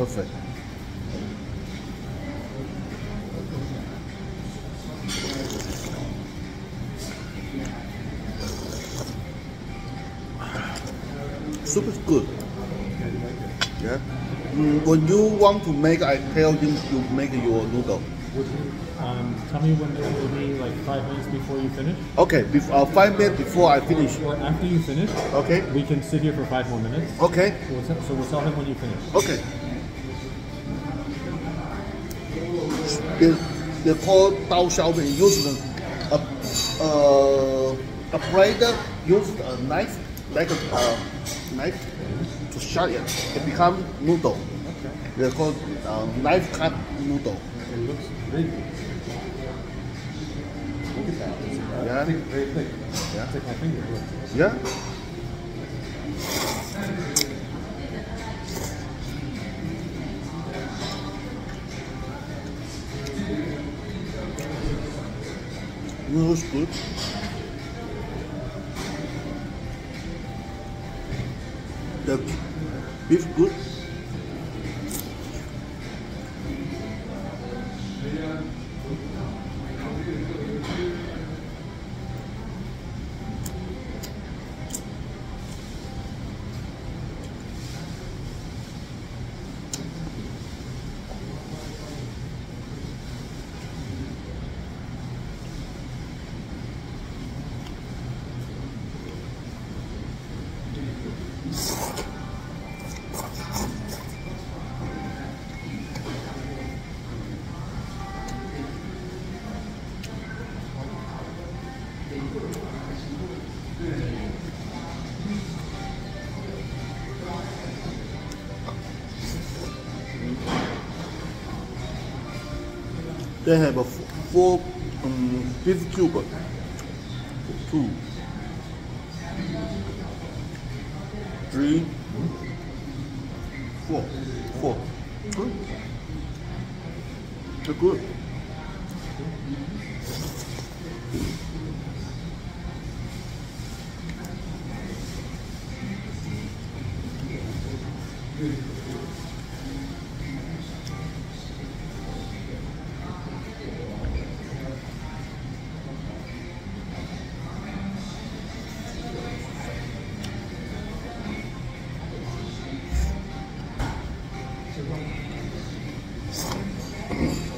perfect. Soup is good. Yeah. Mm, when you want to make, I tell you to make your noodle. Would you um, tell me when it will be like five minutes before you finish? Okay, bef- uh, five minutes before I finish. Or after you finish, Okay. we can sit here for five more minutes. Okay. We'll so we'll tell him when you finish. Okay. They, they call Dao Xiao Mian used a, uh, a blade used a knife, like a uh, knife, to shut it. It become noodle. Okay. They call uh, knife cut noodle. It looks really good. Look at that. Yeah. thick, very thick. Yeah. Like my finger. Yeah. Noodles good. The beef good. They have a four um, beef cube. Two. Three. Four. Four. Good. They're good. It?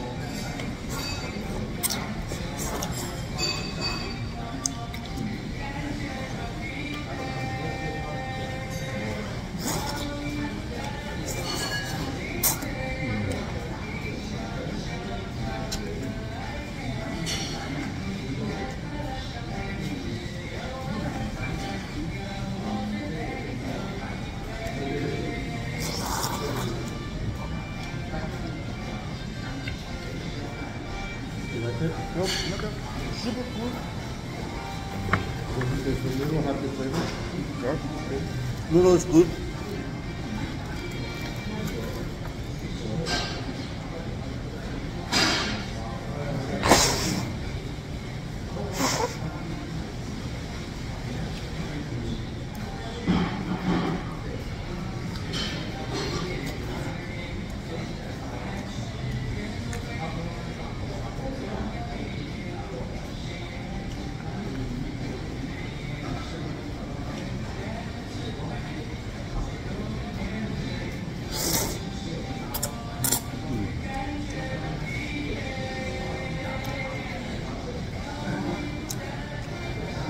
Nope, look super good. Does the noodle have good flavor? Noodle is good.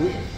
Good.